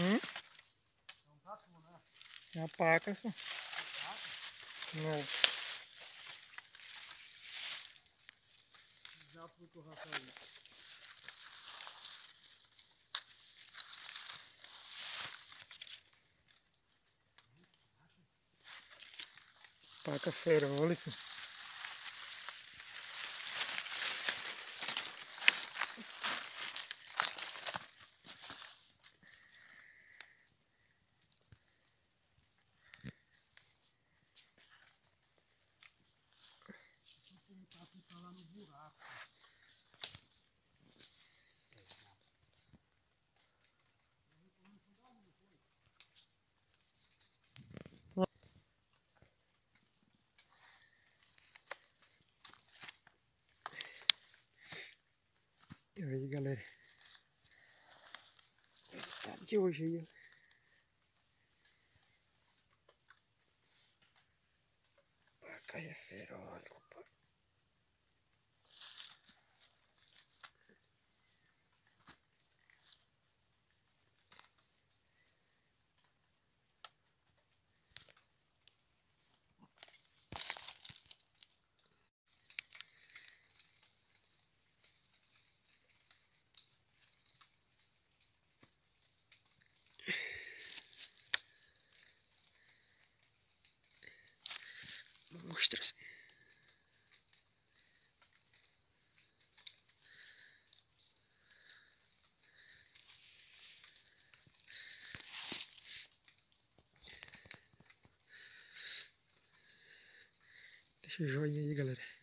Hum? É um máximo, né? É a paca, sim. Não. Já pro Rafael. Paca ferole, sim. Lá no buraco. E aí, galera. Estado de hoje aí, ó. Paca é Monstros. Deixa o joinha aí, galera.